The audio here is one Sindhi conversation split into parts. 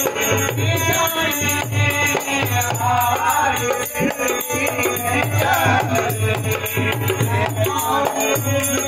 Thank you.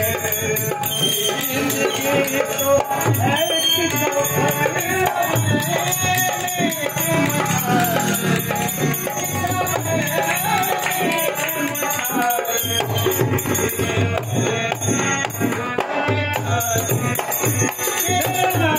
tere na